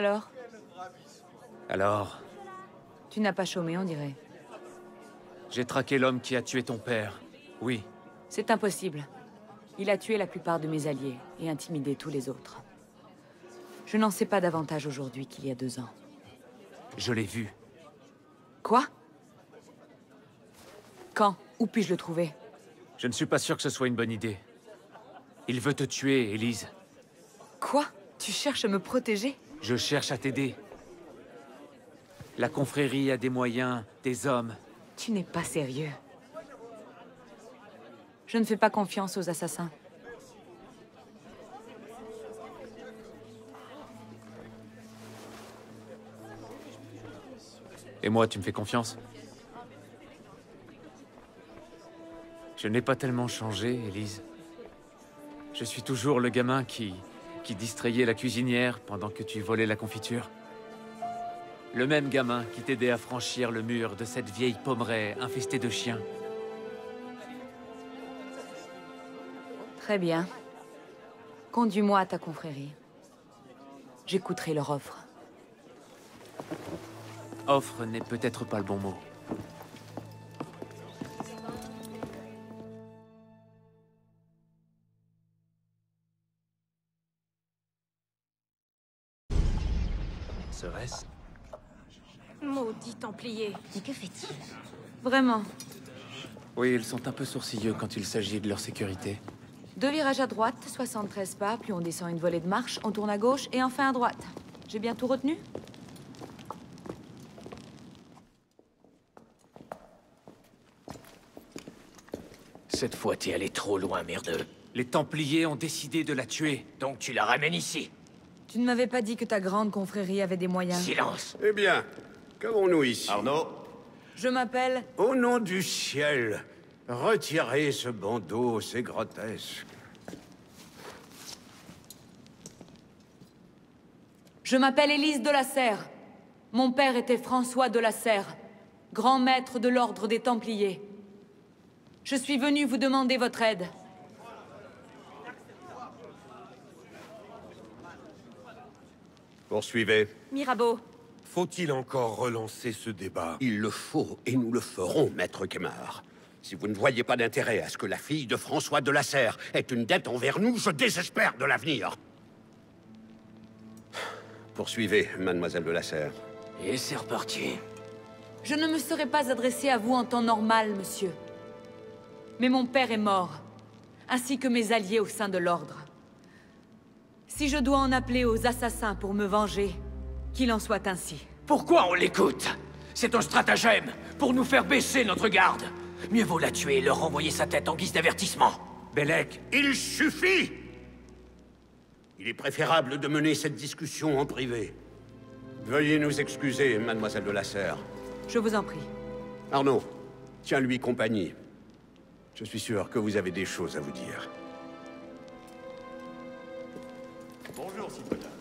Alors Alors, Tu n'as pas chômé, on dirait. j'ai traqué l'homme qui a tué ton père. Oui, C'est impossible. Il a tué la plupart de mes alliés et intimidé tous les autres. Je n'en sais pas davantage aujourd'hui qu'il y a deux ans. je l'ai vu. Quoi? Quand? Où puis-je le trouver? Je ne suis pas sûr que ce soit une bonne idée. Il veut te tuer, Élise. Quoi? Tu cherches à me protéger? Je cherche à t'aider. La confrérie a des moyens, des hommes. Tu n'es pas sérieux. Je ne fais pas confiance aux assassins. Et moi, tu me fais confiance? Je n'ai pas tellement changé, Élise. Je suis toujours le gamin qui... qui distrayait la cuisinière pendant que tu volais la confiture. Le même gamin qui t'aidait à franchir le mur de cette vieille pommeraie infestée de chiens. Très bien. Conduis-moi à ta confrérie. J'écouterai leur offre. Offre n'est peut-être pas le bon mot. Templier. Mais que fait-il Vraiment. Oui, ils sont un peu sourcilleux quand il s'agit de leur sécurité. Deux virages à droite, 73 pas, puis on descend une volée de marche, on tourne à gauche et enfin à droite. J'ai bien tout retenu Cette fois, t'es allé trop loin, merdeux. Les Templiers ont décidé de la tuer. Donc tu la ramènes ici. Tu ne m'avais pas dit que ta grande confrérie avait des moyens. Silence. Eh bien, qu'avons-nous ici Arnaud Je m'appelle... Au nom du ciel, retirez ce bandeau, c'est grotesque. Je m'appelle Élise de la Serre. Mon père était François de la Serre, grand maître de l'ordre des Templiers. Je suis venu vous demander votre aide. Poursuivez. Mirabeau, Faut-il encore relancer ce débat Il le faut, et nous le ferons, maître Guémard. Si vous ne voyez pas d'intérêt à ce que la fille de François de la Serre ait une dette envers nous, je désespère de l'avenir. Poursuivez, mademoiselle de la Serre. Et c'est reparti. Je ne me serais pas adressé à vous en temps normal, monsieur. Mais mon père est mort, ainsi que mes alliés au sein de l'Ordre. Si je dois en appeler aux assassins pour me venger, qu'il en soit ainsi. Pourquoi on l'écoute? C'est un stratagème pour nous faire baisser notre garde. Mieux vaut la tuer et leur renvoyer sa tête en guise d'avertissement. Bellec, Il suffit Il est préférable de mener cette discussion en privé. Veuillez nous excuser, mademoiselle de la Serre. Je vous en prie. Arnaud, tiens-lui compagnie. Je suis sûr que vous avez des choses à vous dire. Bonjour, citoyen.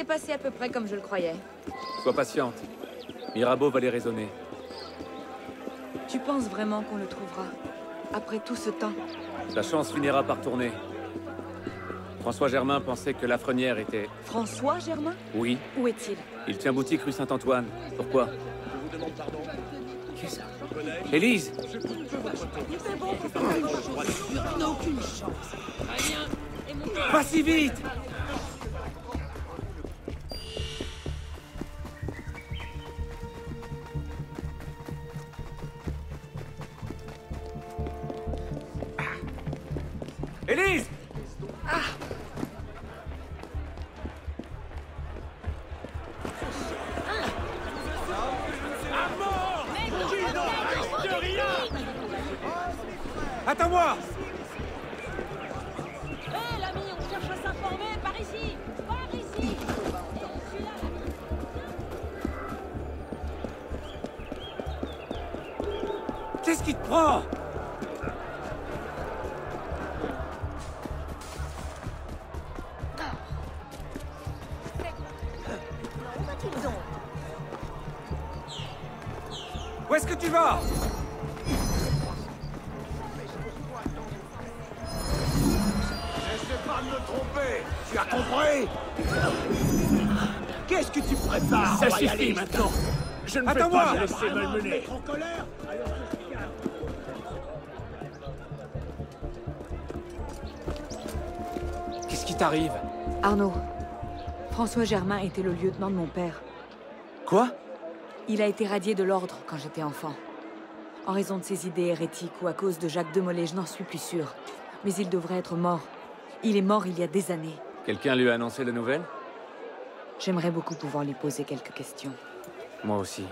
S'est passé à peu près comme je le croyais. sois patiente. Mirabeau va les raisonner. Tu penses vraiment qu'on le trouvera Après tout ce temps? La chance finira par tourner. François Germain pensait que Lafrenière était... François Germain? Oui, Où est-il? Il tient boutique rue Saint-Antoine. Pourquoi? Qu'est-ce que ça? Élise! Pas si vite ne vais Attends-moi pas me laisser malmener Être en colère Alors je suis calme. Qu'est-ce qui t'arrive? Arnaud, François Germain était le lieutenant de mon père. Quoi? Il a été radié de l'ordre quand j'étais enfant. En raison de ses idées hérétiques ou à cause de Jacques de Molay, je n'en suis plus sûre. Mais il devrait être mort. Il est mort il y a des années. Quelqu'un lui a annoncé la nouvelle? J'aimerais beaucoup pouvoir lui poser quelques questions. Moi aussi.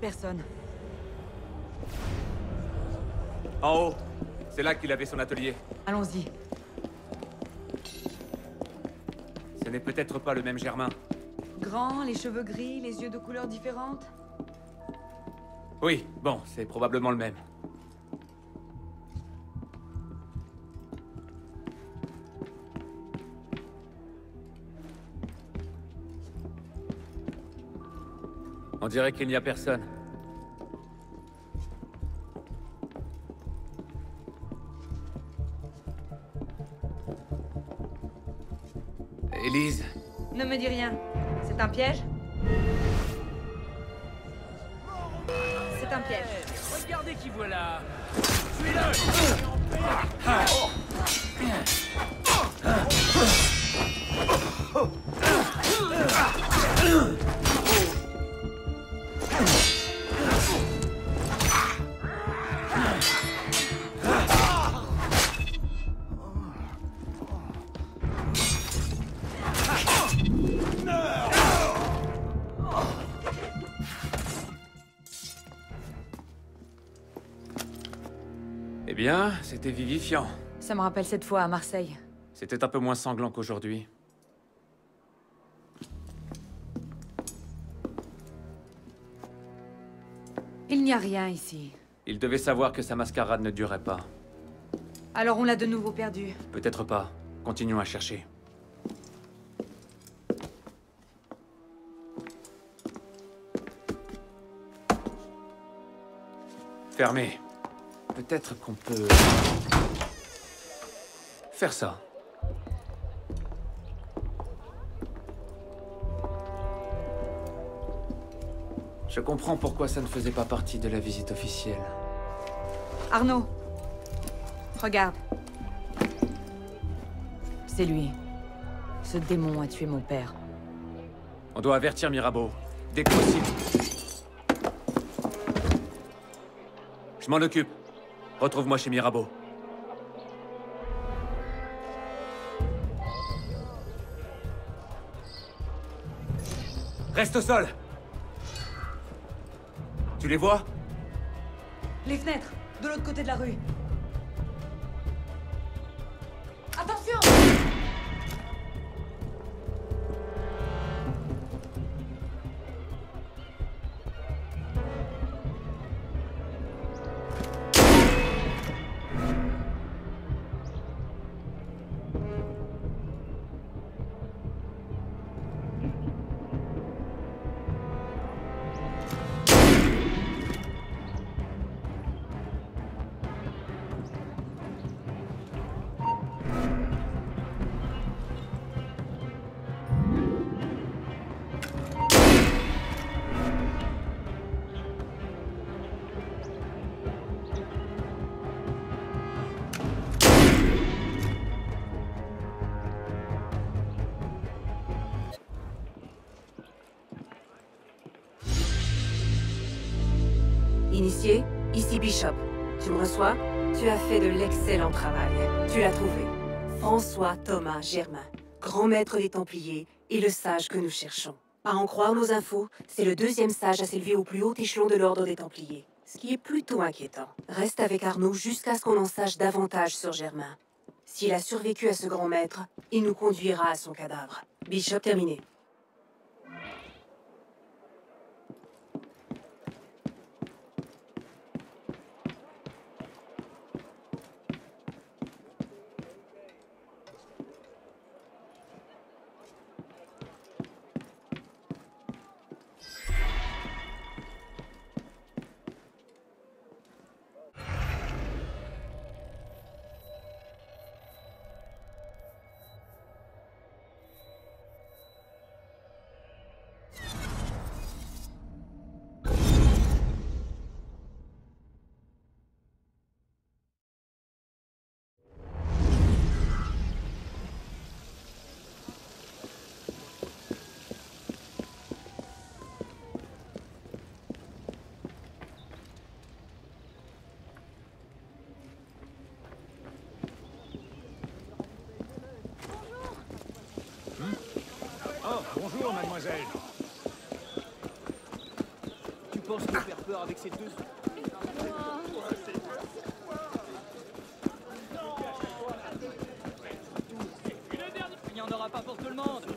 Personne. En haut C'est là qu'il avait son atelier. Allons-y. Ce n'est peut-être pas le même Germain. Les cheveux gris, les yeux de couleurs différentes Oui, bon, c'est probablement le même. On dirait qu'il n'y a personne. Un piège bien, c'était vivifiant. Ça me rappelle cette fois à Marseille. C'était un peu moins sanglant qu'aujourd'hui. Il n'y a rien ici. Il devait savoir que sa mascarade ne durait pas. Alors on l'a de nouveau perdu. Peut-être pas. Continuons à chercher. Fermé. Peut-être qu'on peut... Faire ça. Je comprends pourquoi ça ne faisait pas partie de la visite officielle. Arnaud Regarde. C'est lui. Ce démon a tué mon père. On doit avertir Mirabeau. Dès que possible. Je m'en occupe. Retrouve-moi chez Mirabeau. Reste au sol. Tu les vois? Les fenêtres De l'autre côté de la rue Bishop. Tu me reçois? Tu as fait de l'excellent travail. Tu l'as trouvé. François Thomas Germain, grand maître des Templiers et le sage que nous cherchons. À en croire nos infos, c'est le deuxième sage à s'élever au plus haut échelon de l'ordre des Templiers. Ce qui est plutôt inquiétant. Reste avec Arnaud jusqu'à ce qu'on en sache davantage sur Germain. S'il a survécu à ce grand maître, il nous conduira à son cadavre. Bishop terminé. Bonjour, mademoiselle. Tu penses nous faire peur avec ces deux... Il n'y en aura pas pour tout le monde.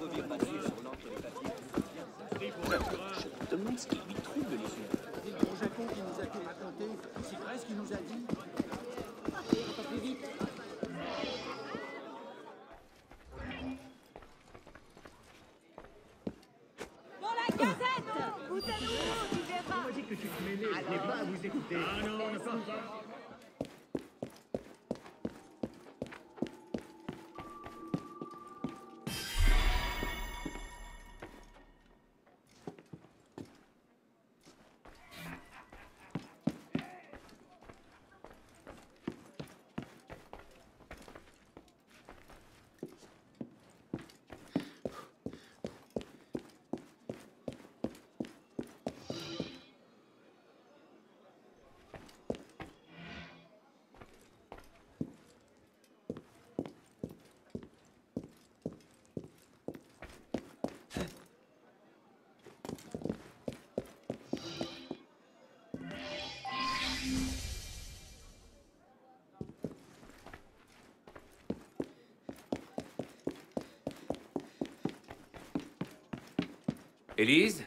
Élise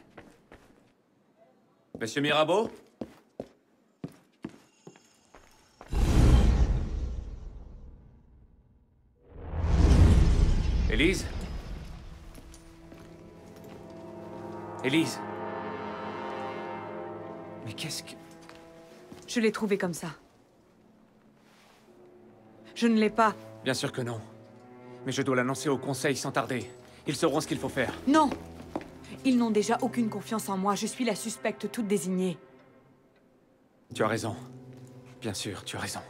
Monsieur Mirabeau Élise Élise Mais qu'est-ce que... Je l'ai trouvé comme ça. Je ne l'ai pas. Bien sûr que non. Mais je dois l'annoncer au conseil sans tarder. Ils sauront ce qu'il faut faire. Non Ils n'ont déjà aucune confiance en moi. Je suis la suspecte toute désignée. Tu as raison. Bien sûr, tu as raison.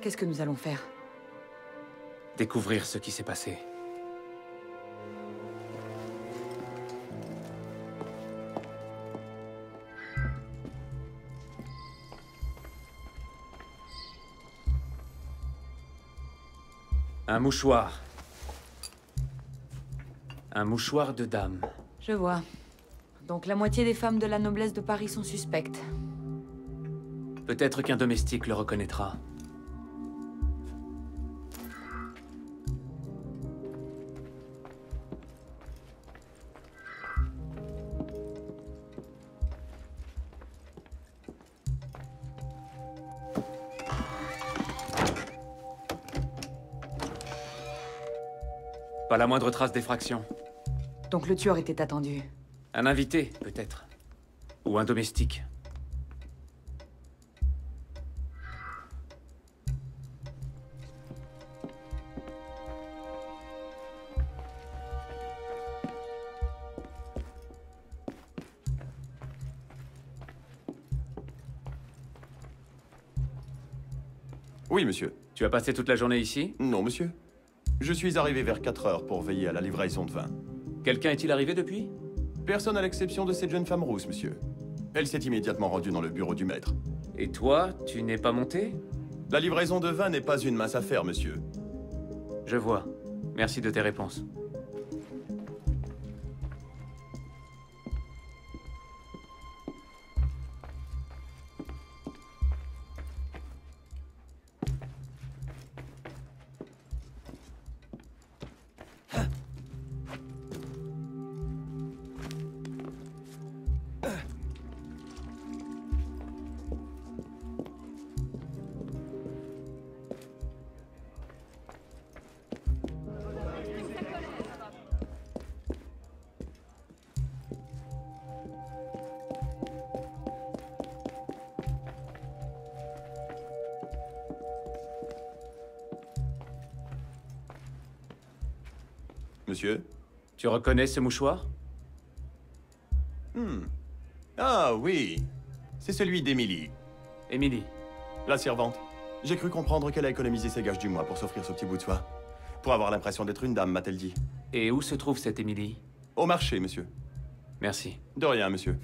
Qu'est-ce que nous allons faire? Découvrir ce qui s'est passé. Un mouchoir. Un mouchoir de dame. Je vois. Donc la moitié des femmes de la noblesse de Paris sont suspectes. Peut-être qu'un domestique le reconnaîtra. Pas la moindre trace d'effraction. Donc le tueur était attendu. Un invité, peut-être. Ou un domestique. Oui, monsieur. Tu as passé toute la journée ici? Non, monsieur. Je suis arrivé vers 4 heures pour veiller à la livraison de vin. Quelqu'un est-il arrivé depuis Personne à l'exception de cette jeune femme rousse, monsieur. Elle s'est immédiatement rendue dans le bureau du maître. Et toi, tu n'es pas monté La livraison de vin n'est pas une mince affaire, monsieur. Je vois. Merci de tes réponses. Monsieur Tu reconnais ce mouchoir? Hmm. Ah oui. C'est celui d'Émilie. Émilie. La servante. J'ai cru comprendre qu'elle a économisé ses gages du mois pour s'offrir ce petit bout de soie. Pour avoir l'impression d'être une dame, m'a-t-elle dit. Et où se trouve cette Émilie? Au marché, monsieur. Merci. De rien, monsieur.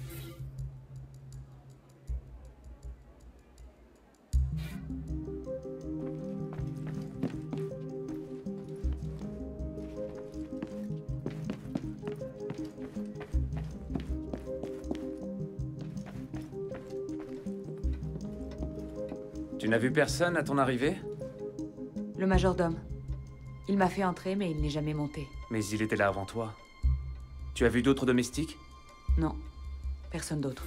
Vu personne à ton arrivée? Le majordome. Il m'a fait entrer, mais il n'est jamais monté. Mais il était là avant toi. Tu as vu d'autres domestiques? Non. Personne d'autre.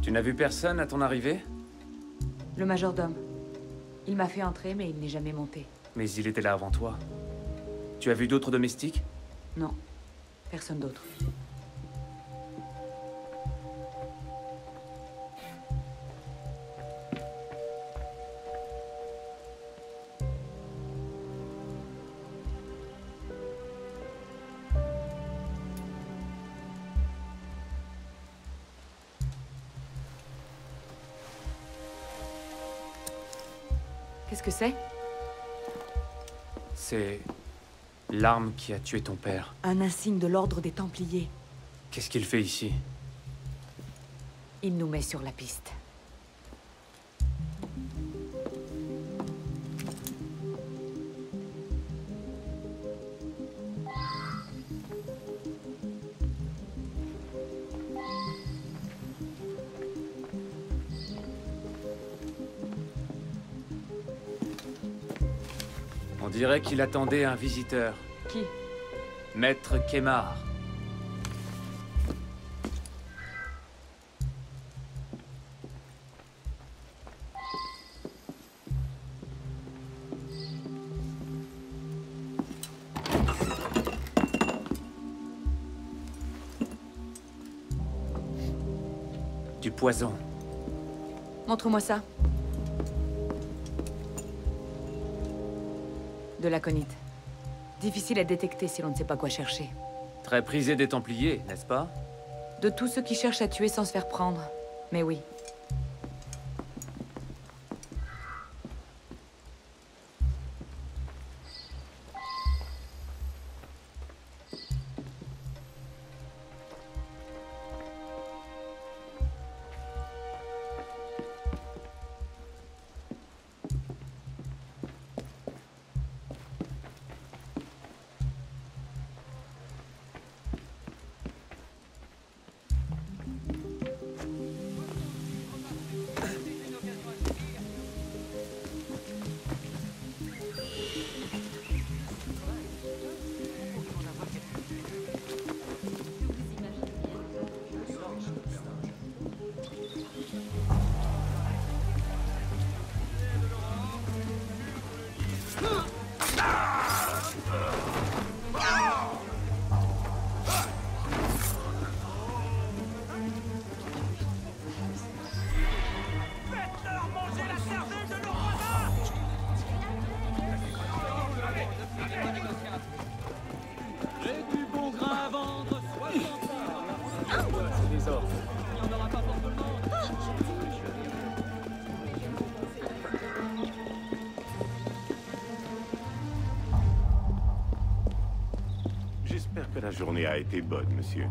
Tu n'as vu personne à ton arrivée? Le majordome. Il m'a fait entrer, mais il n'est jamais monté. Mais il était là avant toi. Tu as vu d'autres domestiques? Non. Personne d'autre. L'arme qui a tué ton père. Un insigne de l'ordre des Templiers. Qu'est-ce qu'il fait ici? Il nous met sur la piste. On dirait qu'il attendait un visiteur. Qui Maître Kemar. Du poison. Montre-moi ça. De l'aconite. Difficile à détecter si l'on ne sait pas quoi chercher. Très prisé des Templiers, n'est-ce pas? De tous ceux qui cherchent à tuer sans se faire prendre. Mais oui. J'espère que la journée a été bonne, monsieur.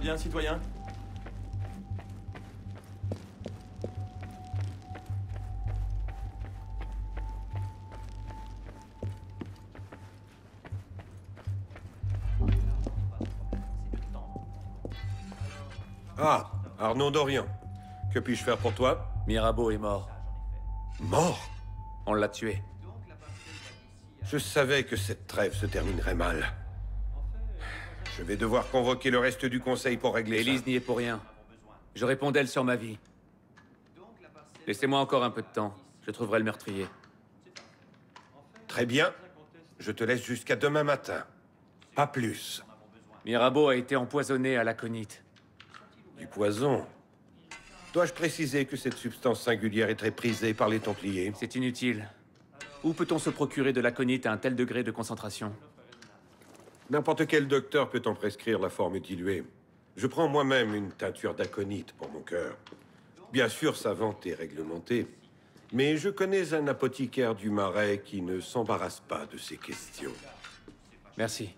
Bien, citoyen Ah, Arnaud Dorian. Que puis-je faire pour toi? Mirabeau est mort. Mort? On l'a tué. Je savais que cette trêve se terminerait mal. Je vais devoir convoquer le reste du conseil pour régler Élise n'y est pour rien. Je réponds d'elle sur ma vie. Laissez-moi encore un peu de temps. Je trouverai le meurtrier. Très bien. Je te laisse jusqu'à demain matin. Pas plus. Mirabeau a été empoisonné à l'aconite. Du poison. Dois-je préciser que cette substance singulière est très prisée par les Templiers? C'est inutile. Où peut-on se procurer de l'aconite à un tel degré de concentration? N'importe quel docteur peut en prescrire la forme diluée. Je prends moi-même une teinture d'aconite pour mon cœur. Bien sûr, sa vente est réglementée, mais je connais un apothicaire du Marais qui ne s'embarrasse pas de ces questions. Merci.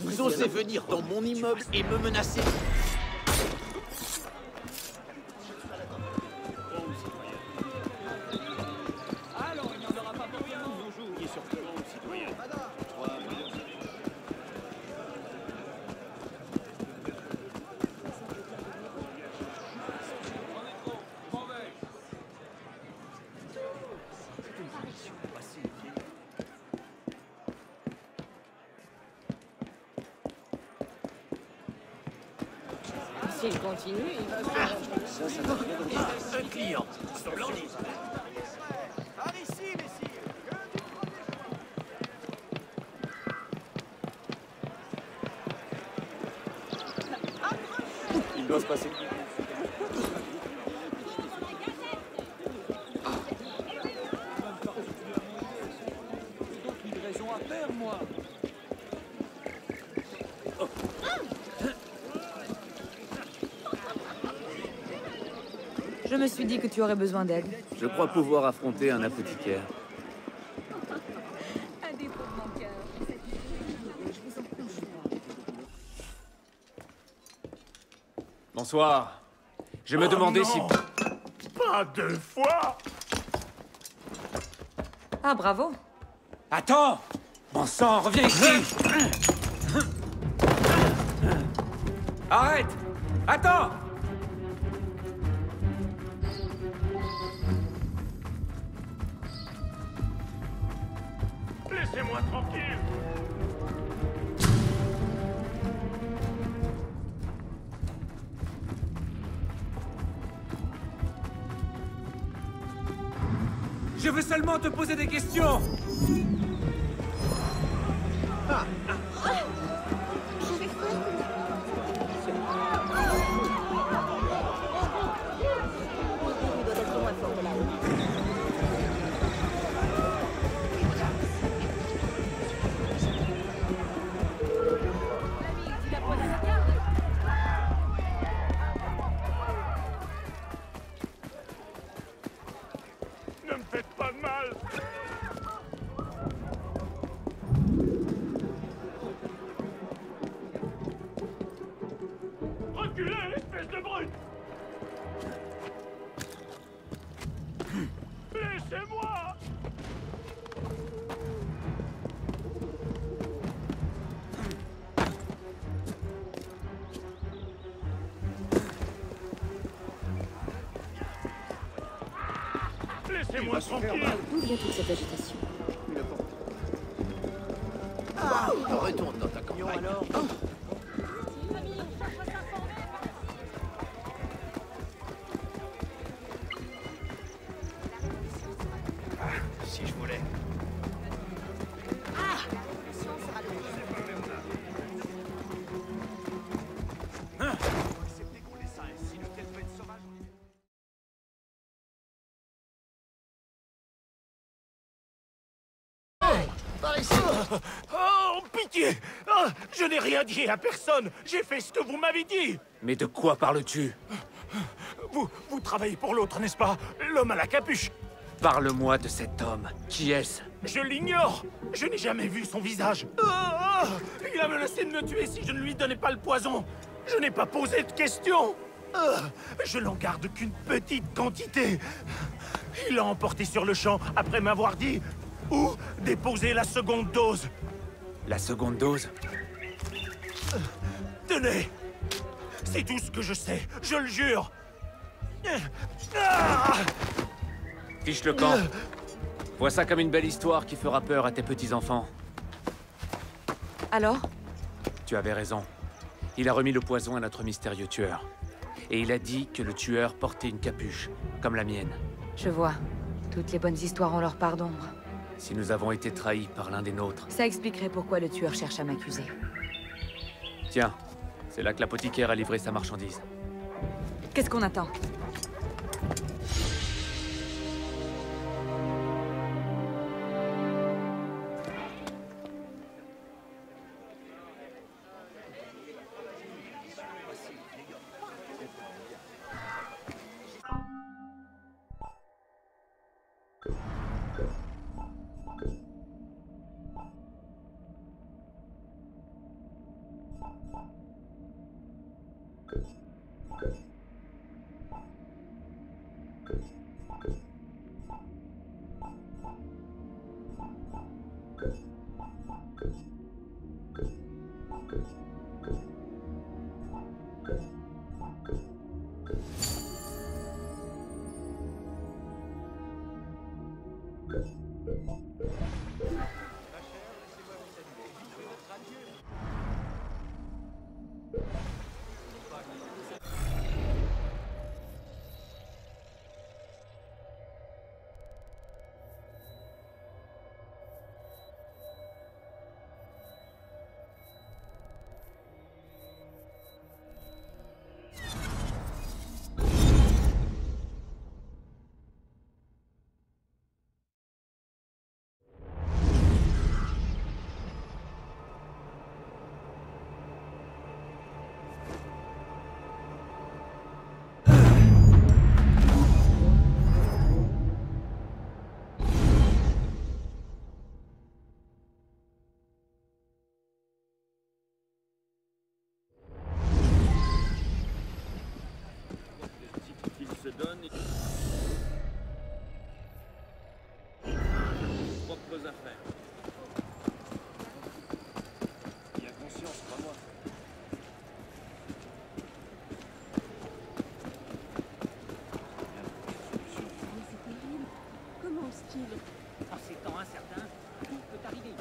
Vous osez venir dans mon immeuble et me menacer me suis dit que tu aurais besoin d'aide. Je crois pouvoir affronter un apothicaire. Un défaut de mon cœur. Bonsoir. Je me demandais si... Pas deux fois Ah, bravo. Attends Bon sang, reviens ici Arrête Attends Laissez-moi tranquille. Je veux seulement te poser des questions. Il D'où vient toute cette agitation Retourne dans ta campagne. alors Camille, on cherche à s'informer par ici Si je voulais. Oh, pitié. Ah, Je n'ai rien dit à personne. J'ai fait ce que vous m'avez dit. Mais de quoi parles-tu? Vous, vous travaillez pour l'autre, n'est-ce pas? L'homme à la capuche. Parle-moi de cet homme. Qui est-ce? Je l'ignore. Je n'ai jamais vu son visage. Ah, ah Il a menacé de me tuer si je ne lui donnais pas le poison. Je n'ai pas posé de questions. Je n'en garde qu'une petite quantité. Il l'a emporté sur le champ après m'avoir dit où déposer la seconde dose? La seconde dose? Tenez C'est tout ce que je sais, je le jure Ah Fiche le camp. Vois ça comme une belle histoire qui fera peur à tes petits-enfants. Alors? Tu avais raison. Il a remis le poison à notre mystérieux tueur. Et il a dit que le tueur portait une capuche, comme la mienne. Je vois. Toutes les bonnes histoires ont leur part d'ombre. Si nous avons été trahis par l'un des nôtres. Ça expliquerait pourquoi le tueur cherche à m'accuser. Tiens, c'est là que l'apothicaire a livré sa marchandise. Qu'est-ce qu'on attend? Il se donne et... propres affaires. Il a conscience, crois-moi. Comment ose-t-il En ces temps incertains, tout peut arriver.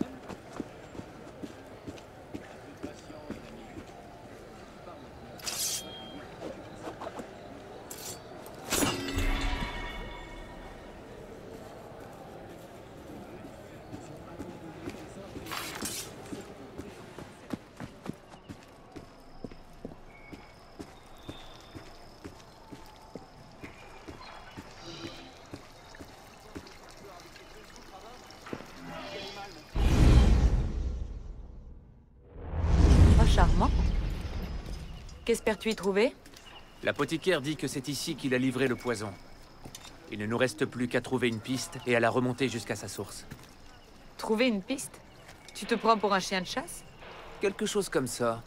Oh, charmant. Qu'espères-tu y trouver? L'apothicaire dit que c'est ici qu'il a livré le poison. Il ne nous reste plus qu'à trouver une piste et à la remonter jusqu'à sa source. Trouver une piste? Tu te prends pour un chien de chasse? Quelque chose comme ça.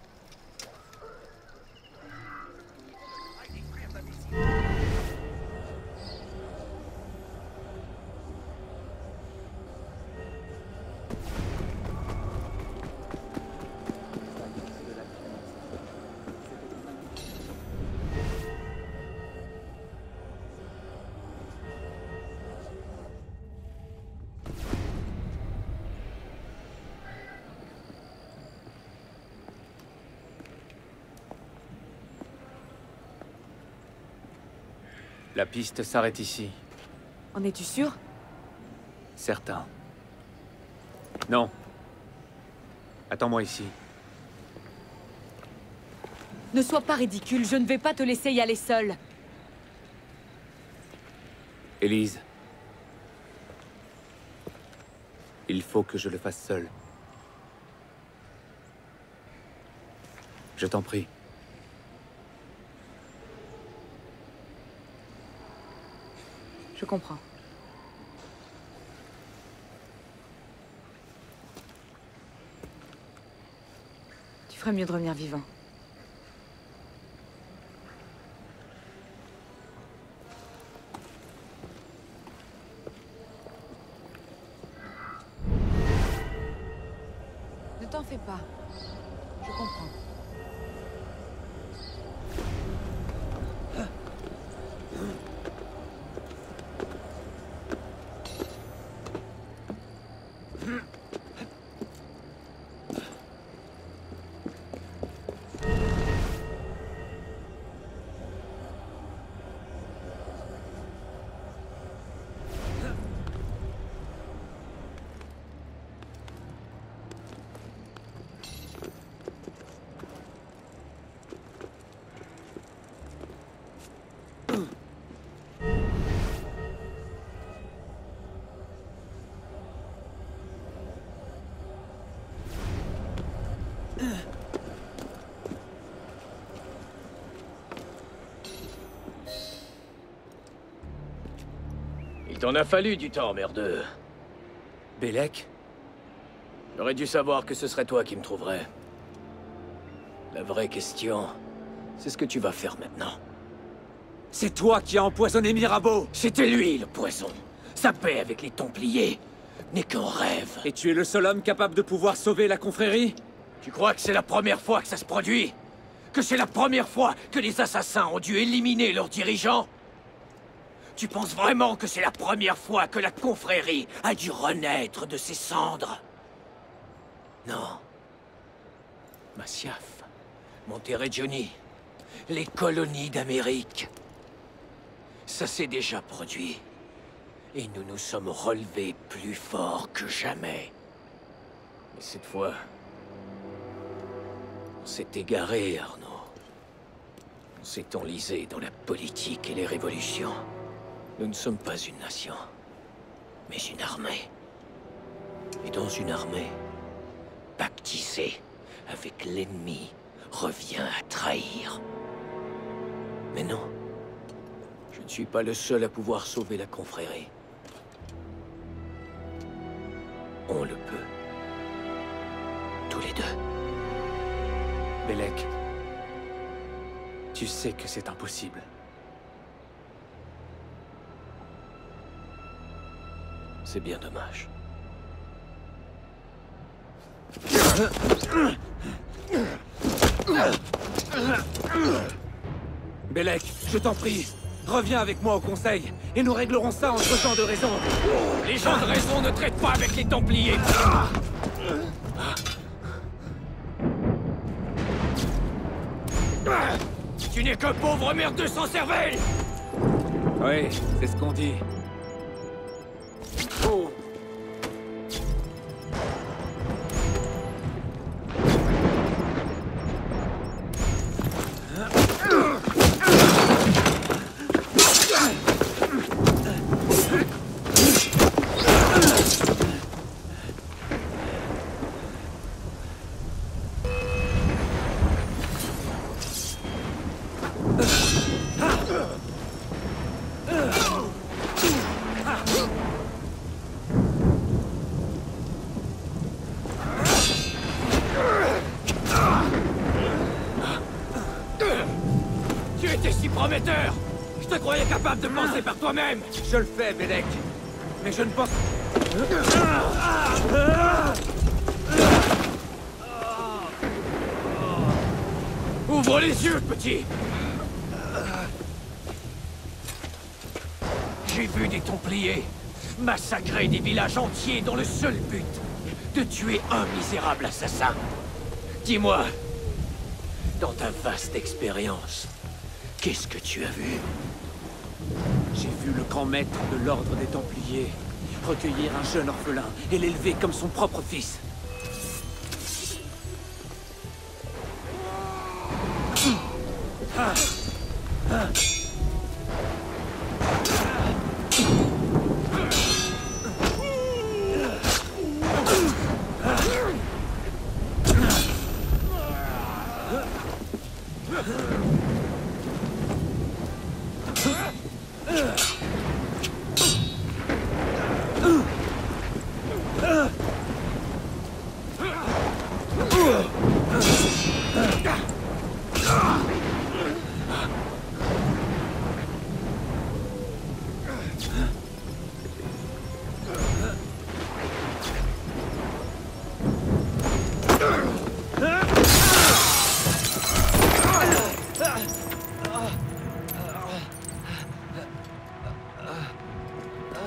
La piste s'arrête ici. En es-tu sûr? Certain. Non. Attends-moi ici. Ne sois pas ridicule, je ne vais pas te laisser y aller seule. Élise. Il faut que je le fasse seul. Je t'en prie. Je comprends. Tu ferais mieux de revenir vivant. T'en a fallu du temps, merdeux. Bélec? J'aurais dû savoir que ce serait toi qui me trouverais. La vraie question, c'est ce que tu vas faire maintenant. C'est toi qui as empoisonné Mirabeau C'était lui, le poison. Sa paix avec les Templiers n'est qu'un rêve. Et tu es le seul homme capable de pouvoir sauver la confrérie? Tu crois que c'est la première fois que ça se produit? Que c'est la première fois que les assassins ont dû éliminer leurs dirigeants? Tu penses vraiment que c'est la première fois que la confrérie a dû renaître de ses cendres? Non. Massiaf, Monterregioni, les colonies d'Amérique. Ça s'est déjà produit. Et nous nous sommes relevés plus forts que jamais. Mais cette fois, on s'est égaré, Arnaud. On s'est enlisé dans la politique et les révolutions. Nous ne sommes pas une nation, mais une armée. Et dans une armée, pactiser avec l'ennemi revient à trahir. Mais non, je ne suis pas le seul à pouvoir sauver la confrérie. On le peut. Tous les deux. Bélec, tu sais que c'est impossible. C'est bien dommage. Bélec, je t'en prie, reviens avec moi au conseil, et nous réglerons ça entre gens de raison. Les gens de raison ne traitent pas avec les Templiers. Tu n'es qu'un pauvre merdeux sans cervelle Oui, c'est ce qu'on dit. Prometteur Je te croyais capable de penser par toi-même Je le fais, Bélec. Mais je ne pense... Ouvre les yeux, petit J'ai vu des Templiers massacrer des villages entiers dans le seul but de tuer un misérable assassin. Dis-moi, dans ta vaste expérience, qu'est-ce que tu as vu? J'ai vu le grand maître de l'ordre des Templiers recueillir un jeune orphelin et l'élever comme son propre fils.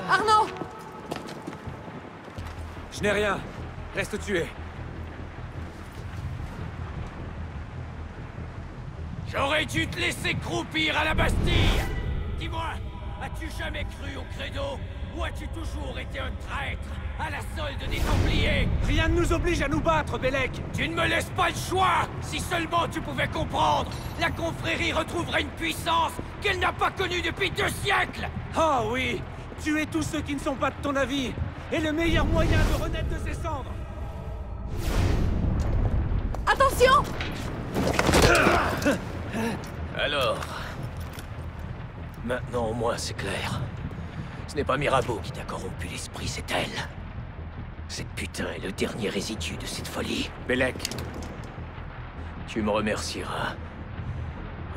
Arnaud Je n'ai rien. Reste tué. J'aurais dû te laisser croupir à la Bastille Dis-moi, as-tu jamais cru au credo Ou as-tu toujours été un traître? À la solde des Templiers. Rien ne nous oblige à nous battre, Bélec. Tu ne me laisses pas le choix. Si seulement tu pouvais comprendre La confrérie retrouverait une puissance qu'elle n'a pas connue depuis deux siècles. Ah oui Tuer tous ceux qui ne sont pas de ton avis est le meilleur moyen de renaître de ses cendres. Attention! Alors... Maintenant, au moins, c'est clair. Ce n'est pas Mirabeau qui t'a corrompu l'esprit, c'est elle. Cette putain est le dernier résidu de cette folie. Bélec. Tu me remercieras.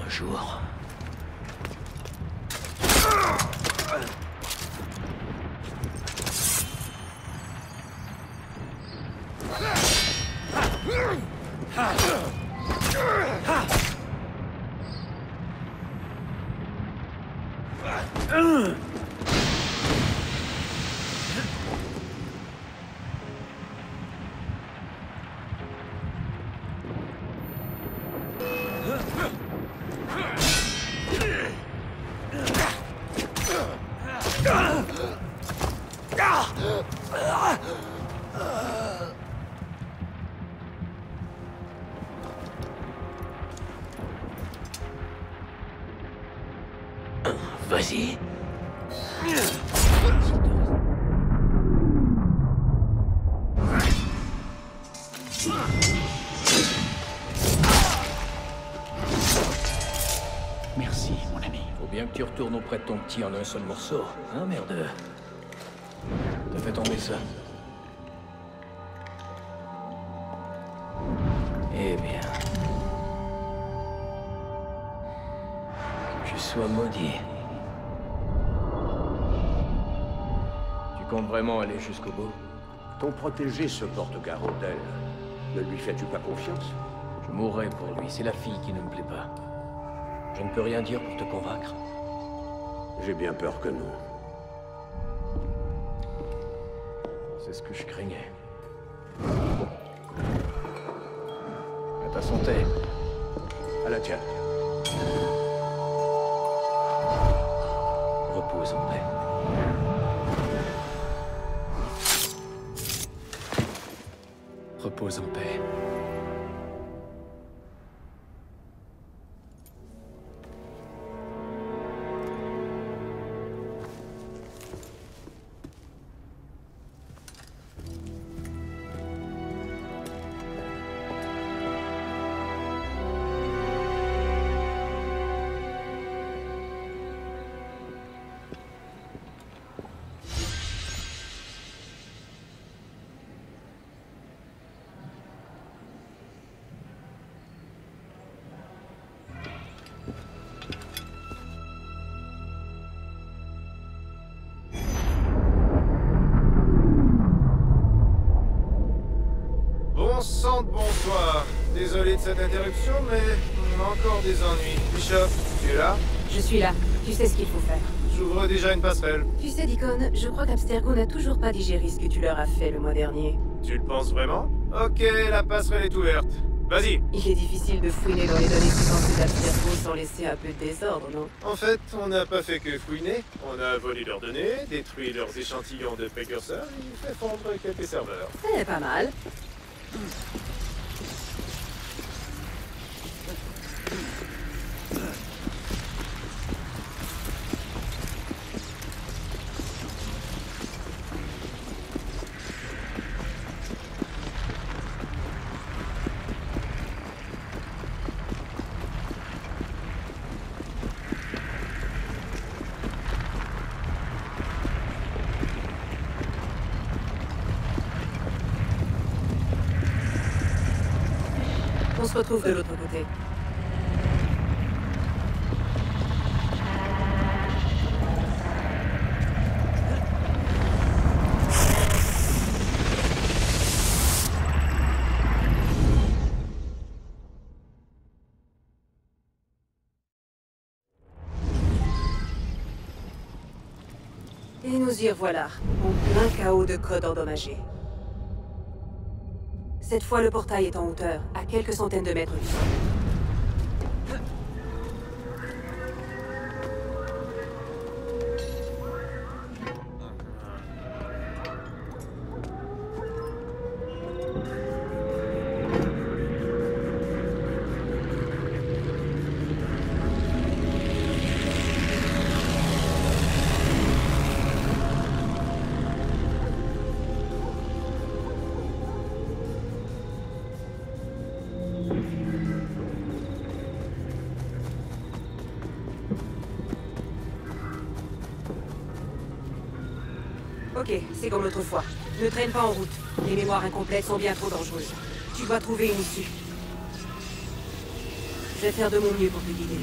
Un jour. Vas-y. Tu de ton petit en un seul morceau, hein, merde T'as fait tomber ça Eh bien... Que je sois maudit. Tu comptes vraiment aller jusqu'au bout? Ton protégé se porte garant d'elle. Ne lui fais-tu pas confiance? Je mourrai pour lui, c'est la fille qui ne me plaît pas. Je ne peux rien dire pour te convaincre. J'ai bien peur que non. C'est ce que je craignais. À ta santé. Bonsoir. Désolé de cette interruption, mais on a encore des ennuis. Bishop, tu es là? Je suis là. Tu sais ce qu'il faut faire. J'ouvre déjà une passerelle. Tu sais, Deacon, je crois qu'Abstergo n'a toujours pas digéré ce que tu leur as fait le mois dernier. Tu le penses vraiment? Ok, la passerelle est ouverte. Vas-y. Il est difficile de fouiner dans les données séquencées d'Abstergo sans laisser un peu de désordre, non? En fait, on n'a pas fait que fouiner. On a volé leurs données, détruit leurs échantillons de précurseurs et fait fondre quelques serveurs. Eh, pas mal. On se retrouve de l'autre côté. Et nous y revoilà, en plein chaos de codes endommagés. Cette fois, le portail est en hauteur, à quelques centaines de mètres du sol. C'est comme l'autre fois. Ne traîne pas en route. Les mémoires incomplètes sont bien trop dangereuses. Tu dois trouver une issue. Je vais faire de mon mieux pour te guider.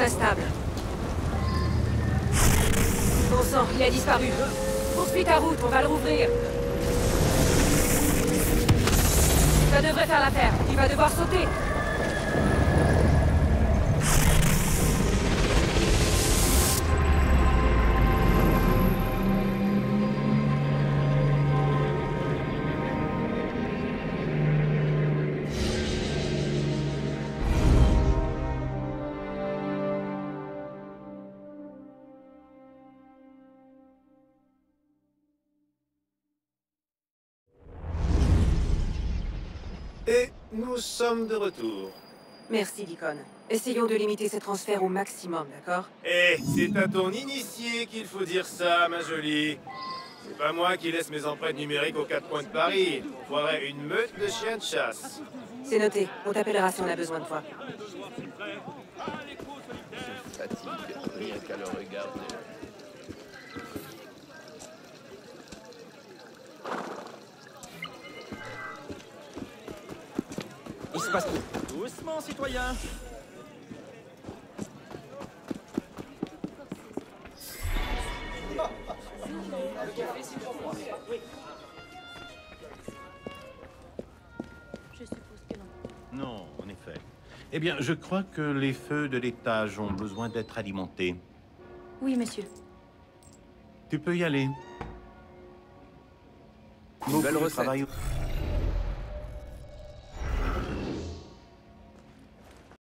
Instable. Bon sang, il a disparu. Poursuis ta route, on va le rouvrir. Ça devrait faire l'affaire. Il va devoir sauter. Nous sommes de retour. Merci, Deacon. Essayons de limiter ces transferts au maximum, d'accord? Eh, c'est à ton initié qu'il faut dire ça, ma jolie. C'est pas moi qui laisse mes empreintes numériques aux quatre coins de Paris. On croirait une meute de chiens de chasse. C'est noté. On t'appellera si on a besoin de toi. Fatigue, rien qu'à le regarder. Se passe tout. Doucement, citoyen. Non, en effet. Eh bien, je crois que les feux de l'étage ont besoin d'être alimentés. Oui, monsieur. Tu peux y aller. Belle recette. travail.